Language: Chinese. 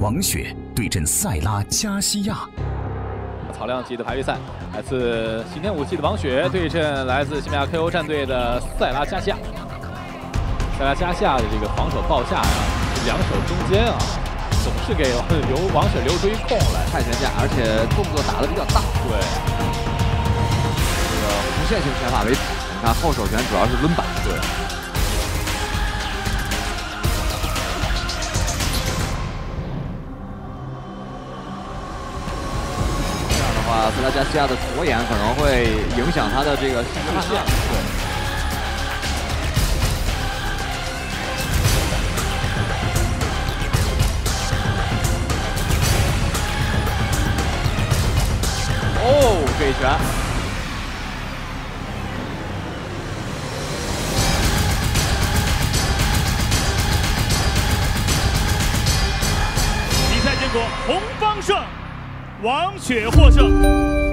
王雪对阵塞拉加西亚。草量级的排位赛，来自刑天武器的王雪对阵来自西班牙 KO 战队的塞拉加西亚。塞拉加西亚的这个防守报价啊，两手中间啊，总是给留王雪留出一空来，太拳架，而且动作打得比较大。对，这个弧线型拳法为主，你看后手拳主要是抡板。对。话，斯拉加西亚的左眼可能会影响他的这个视线。对。哦，这一拳！比赛结果，红方胜，王雪获胜。